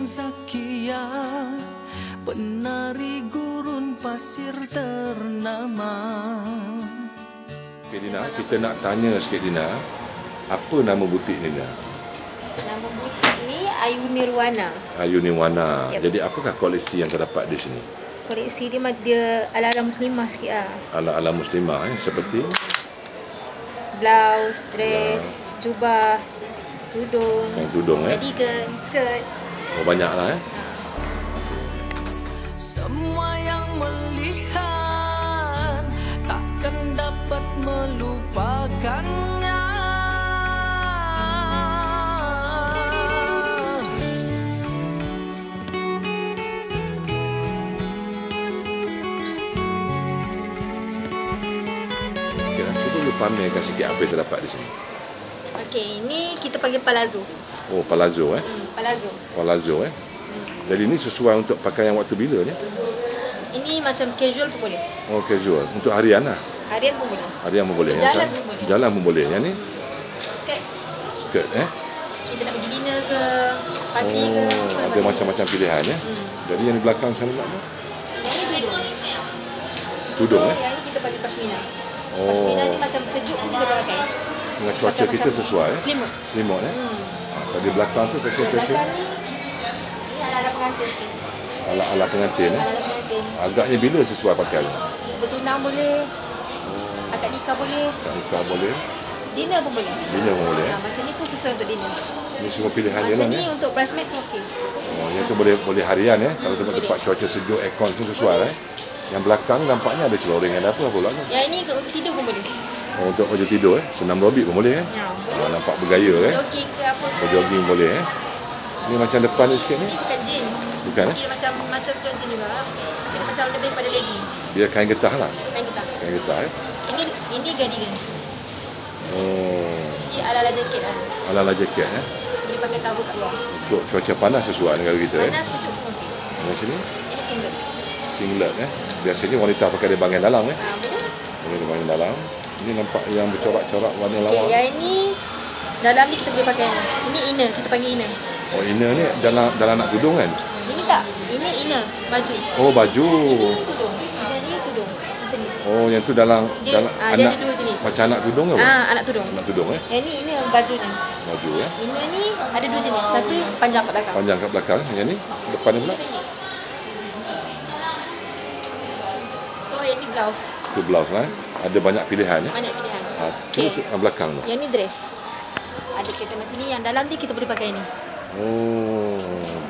Zakia Penari gurun pasir ternama Okay, Dina, kita nak tanya sikit Dina. Apa nama butik ni Dina? Nama butik ni Ayu Nirwana. Ayu Nirwana. Yep. Jadi apakah koleksi yang terdapat di sini? Koleksi dia dia ala-ala muslimah sikit lah. Ala-ala muslimah eh? seperti Blouse, dress, jubah, tudung, yang tudung eh. cardigan, skirt. Oh, banyak lah eh. Semua yang melihat Takkan dapat melupakannya cuba lu pamerkan sikit apa yang terdapat di sini. Okey, ini kita panggil palazzo. Oh, palazzo eh. Hmm, palazzo. Palazzo eh. Jadi ini sesuai untuk pakaian waktu bila ni? Ini macam casual pun boleh. Oh, casual. Untuk harian lah. Harian pun boleh. Harian pun boleh. Jalan Yang pun boleh. Jalan pun boleh. Yang ni Skirt. skirt eh. Kita nak pergi dinner ke, party ke. Oh, ada macam-macam pilihan ya. Hmm. Jadi yang di belakang sana nak apa? Yang ni tudung. Tudung so, eh. Yang ni kita panggil pashmina. Pashmina Oh, ni macam sejuk pun kita boleh pakai. Dengan cuaca Macam- kita macam sesuai eh. Selimut. Selimut eh. Hmm. Ah, Kalau di belakang tu fashion-fashion belakang ni, ni ala-ala pengantin sikit. ala-ala pengantin eh. Agaknya bila sesuai pakai ni? Bertunang boleh, akad nikah boleh, Tak nikah boleh, dinner pun boleh. dinner pun boleh. Ha, Eh. macam ni pun sesuai untuk dinner. Ini semua pilihan dia Macam lah ni eh. untuk bridesmaid pun okey. Oh, yang tu boleh boleh harian eh. Kalau tempat-tempat Boleh. cuaca sejuk, aircon tu sesuai eh. Yang belakang nampaknya ada celoring ada apa pula. Yang ini untuk tidur pun boleh. Oh, untuk baju tidur eh. Senam robik pun boleh eh. Ha, Ah, boleh. nampak bergaya eh. Jogging ke apa ke. Berjogging boleh eh. Ni macam depan ni sikit ni. Ini bukan jeans. Bukan eh. Dia macam macam seluar jeans juga. Dia macam lebih pada legging. Dia kain getah lah. Main kita. Kain getah eh. Ini ini cardigan. Oh, Dia ala-ala jaket lah. ala-ala jaket eh. Dia pakai cover kat luar. Untuk cuaca panas sesuai negara kita eh. Panas sejuk pun okey. Yang sini Ini singlet. singlet eh. Biasanya wanita pakai di bahagian dalam eh. Ha, boleh. Boleh di bahagian dalam. Ini nampak yang bercorak-corak warna Okey, lawa. yang ini dalam ni kita boleh pakai ni. Ini inner, kita panggil inner. Oh, inner ni dalam dalam nak tudung kan? Ini tak. Ini inner, baju. Oh, baju. Ini tudung. Ini. Macam ni. Oh, yang tu dalam Dia- dalam ah, dia anak ada dua jenis. macam anak tudung ke? Ah, anak tudung. Anak tudung eh. Yang ni inner baju ni. Baju eh. Inner ni ada dua jenis. Satu panjang kat belakang. Panjang kat belakang. Yang ni depan ni Ini pula. pendek. Blouse. Tu blouse lah. eh. Ada banyak pilihan eh. Banyak pilihan. Ha, tu yang belakang tu. Yang ni dress. Ada kereta macam ni. Yang dalam ni kita boleh pakai ni. Oh,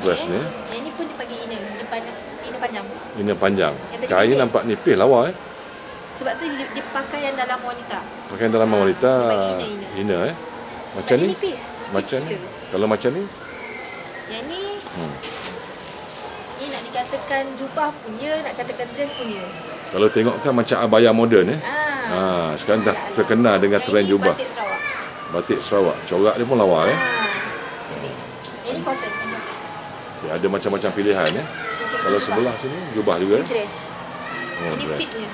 dress Okey. ni. Yang ni pun dipanggil inner. Dia panjang. Inner panjang. Yang Kain ni nampak nipis lawa eh. Sebab tu dia, dia pakaian dalam wanita. Pakaian dalam Ah, wanita. inner, inner. Inner eh. Sebab Macam dia ni. Nipis. nipis Macam ni. Kalau macam ni. Yang ni Hmm. Dikatakan jubah pun ya, nak katakan dress pun ya. Kalau tengok kan macam abaya moden eh. Ah. Ha, sekarang dah terkenal dengan trend ini jubah. Batik Sarawak. Batik Sarawak. Corak dia pun lawa eh. Ah. Macam ni. Yang ni cotton. Ya, ada macam-macam pilihan eh. Okey, Kalau jubah. sebelah sini jubah juga Ini eh. dress. Oh, ini dress. fitnya.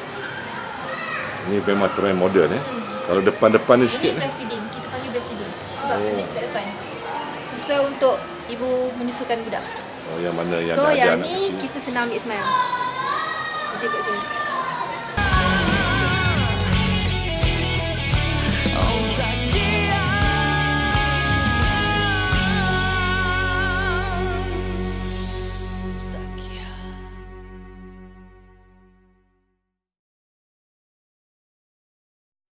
Ini memang trend moden eh. Hmm. Kalau depan-depan ni Ini sikit eh. breastfeeding. Kita panggil breastfeeding. Sebab Oh. depan. Sesuai untuk ibu menyusukan budak. Oh, yang mana yang so dah ada yang anak ni kecil. kita senang ambil smile. Zip kat sini.